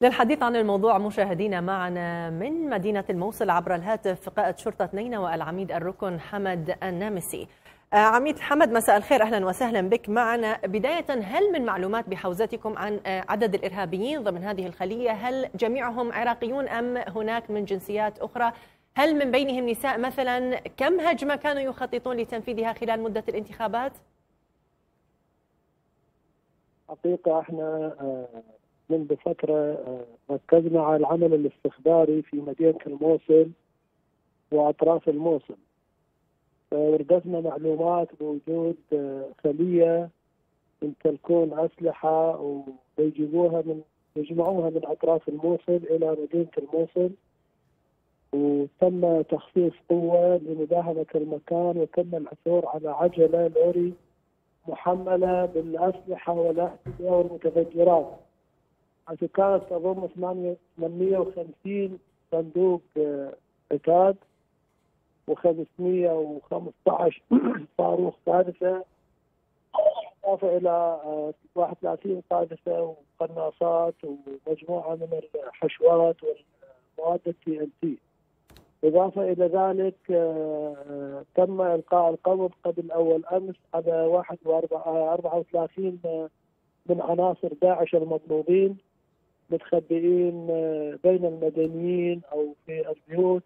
للحديث عن الموضوع مشاهدينا معنا من مدينة الموصل عبر الهاتف قائد شرطة نينوى العميد الركن حمد النامسي. عميد حمد مساء الخير. أهلا وسهلا بك معنا. بداية هل من معلومات بحوزتكم عن عدد الإرهابيين ضمن هذه الخلية؟ هل جميعهم عراقيون أم هناك من جنسيات أخرى؟ هل من بينهم نساء مثلا؟ كم هجمة كانوا يخططون لتنفيذها خلال مدة الانتخابات؟ حقيقة إحنا منذ فترة ركزنا على العمل الاستخباري في مدينة الموصل وأطراف الموصل. وردتنا معلومات بوجود خلية يمتلكون أسلحة ويجيبوها من يجمعوها من أطراف الموصل إلى مدينة الموصل. وتم تخصيص قوة لمداهمة المكان وتم العثور على عجلة لوري محملة بالأسلحة والأحذية والمتفجرات. حيث كانت تضم 850 صندوق عتاد و515 صاروخ سادسة. إضافة إلى 31 قاذفة وقناصات ومجموعة من الحشوات والمواد التي ان تي إضافة إلى ذلك تم إلقاء القبض قبل أول أمس على 34 من عناصر داعش المطلوبين متخبئين بين المدنيين أو في البيوت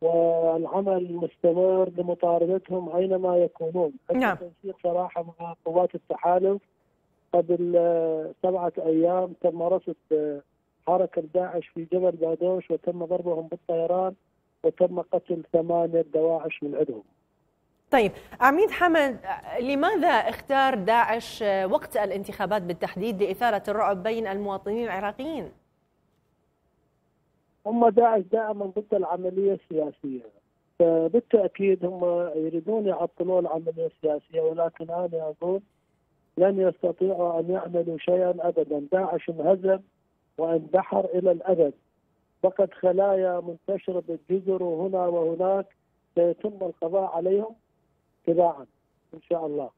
والعمل مستمر لمطاردتهم أينما يكونون. نعم. تنسيق صراحة مع قوات التحالف قبل سبعة أيام تم رصد حركة داعش في جبل بادوش وتم ضربهم بالطيران وتم قتل ثمانية دواعش من عندهم. طيب عميد حمد لماذا اختار داعش وقت الانتخابات بالتحديد لإثارة الرعب بين المواطنين العراقيين؟ هم داعش دائما ضد العملية السياسية. فبالتأكيد هم يريدون يعطلون العملية السياسية ولكن أنا أقول لن يستطيعوا أن يعملوا شيئا أبدا. داعش انهزم واندحر إلى الأبد. فقد خلايا منتشرة بالجزر وهنا وهناك سيتم القضاء عليهم. تباعا إن شاء الله.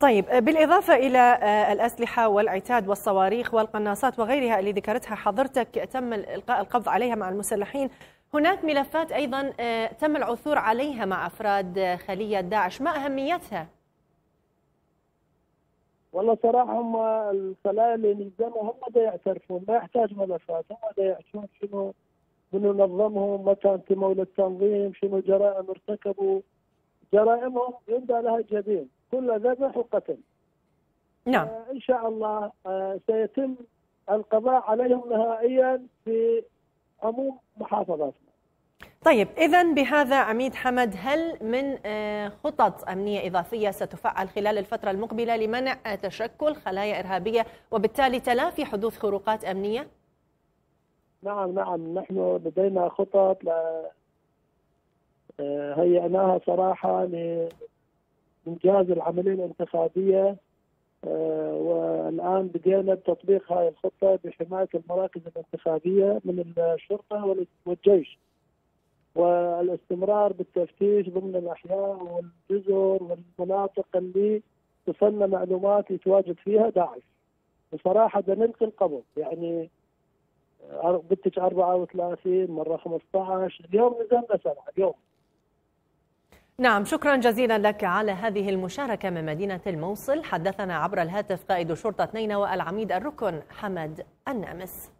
طيب بالإضافة إلى الأسلحة والعتاد والصواريخ والقناصات وغيرها اللي ذكرتها حضرتك تم إلقاء القبض عليها مع المسلحين. هناك ملفات أيضا تم العثور عليها مع أفراد خلية داعش. ما أهميتها؟ والله صراحة هم الخلايا اللي نلزمها هم دا يعترفون ما يحتاج ملفات هم دا يعرفون شنو منو نظمهم متى انتموا للتنظيم شنو جرائم ارتكبوا. جرائمهم يندى لها جبين كل ذبح وقتل. نعم. آه إن شاء الله آه سيتم القضاء عليهم نهائيا في عموم محافظاتنا. طيب إذا بهذا عميد حمد هل من خطط أمنية إضافية ستفعل خلال الفترة المقبلة لمنع تشكل خلايا إرهابية وبالتالي تلافي حدوث خروقات أمنية؟ نعم نعم. نحن لدينا خطط هيئناها صراحة لإنجاز العملية الانتخابية والآن بدينا بتطبيق هذه الخطة بحماية المراكز الانتخابية من الشرطة والجيش. والاستمرار بالتفتيش ضمن الأحياء والجزر والمناطق اللي تصلنا معلومات يتواجد فيها داعش. بصراحة نلقي القبض يعني قلت 34 مرة 15 اليوم نزلنا سبعة اليوم. نعم شكرا جزيلا لك على هذه المشاركة من مدينة الموصل. حدثنا عبر الهاتف قائد شرطة نينوى العميد الركن حمد النامس.